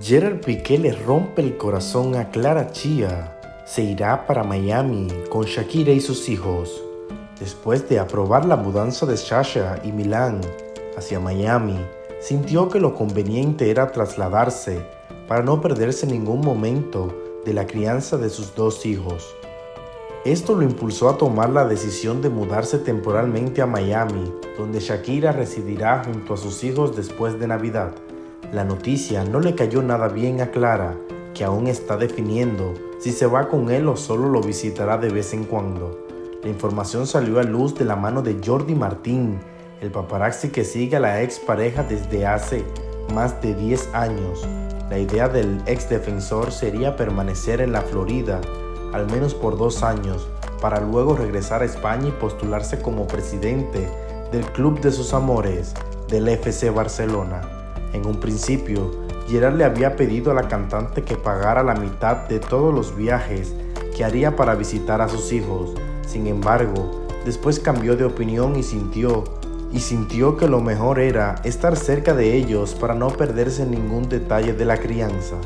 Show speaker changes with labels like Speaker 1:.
Speaker 1: Gerard Piqué le rompe el corazón a Clara Chia. Se irá para Miami con Shakira y sus hijos. Después de aprobar la mudanza de Sasha y Milán hacia Miami, sintió que lo conveniente era trasladarse para no perderse ningún momento de la crianza de sus dos hijos. Esto lo impulsó a tomar la decisión de mudarse temporalmente a Miami, donde Shakira residirá junto a sus hijos después de Navidad. La noticia no le cayó nada bien a Clara, que aún está definiendo si se va con él o solo lo visitará de vez en cuando. La información salió a luz de la mano de Jordi Martín, el paparazzi que sigue a la ex pareja desde hace más de 10 años. La idea del ex defensor sería permanecer en la Florida al menos por dos años, para luego regresar a España y postularse como presidente del club de sus amores, del FC Barcelona. En un principio, Gerard le había pedido a la cantante que pagara la mitad de todos los viajes que haría para visitar a sus hijos. Sin embargo, después cambió de opinión y sintió y sintió que lo mejor era estar cerca de ellos para no perderse ningún detalle de la crianza.